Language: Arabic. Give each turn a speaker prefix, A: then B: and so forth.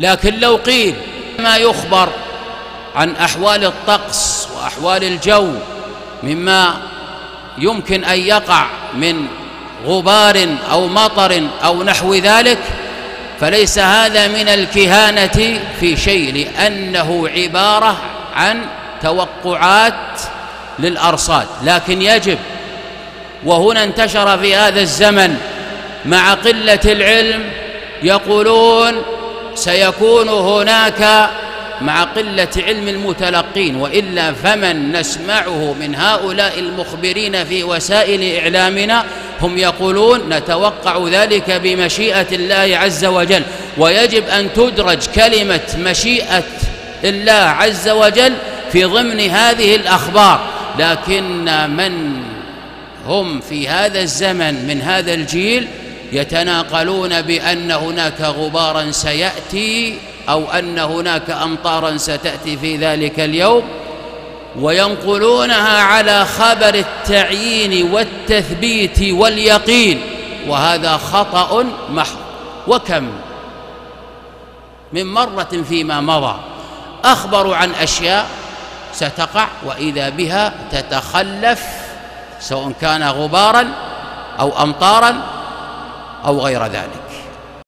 A: لكن لو قيل ما يخبر عن أحوال الطقس وأحوال الجو مما يمكن أن يقع من غبار أو مطر أو نحو ذلك فليس هذا من الكهانة في شيء لأنه عبارة عن توقعات للأرصاد. لكن يجب وهنا انتشر في هذا الزمن مع قلة العلم يقولون سيكون هناك مع قلة علم المتلقين وإلا فمن نسمعه من هؤلاء المخبرين في وسائل إعلامنا هم يقولون نتوقع ذلك بمشيئة الله عز وجل ويجب أن تدرج كلمة مشيئة الله عز وجل في ضمن هذه الأخبار. لكن من هم في هذا الزمن من هذا الجيل يتناقلون بأن هناك غبارا سيأتي أو أن هناك أمطارا ستأتي في ذلك اليوم وينقلونها على خبر التعيين والتثبيت واليقين وهذا خطأ محض. وكم من مرة فيما مضى أخبروا عن أشياء ستقع وإذا بها تتخلف سواء كان غبارا أو أمطارا أو غير ذلك.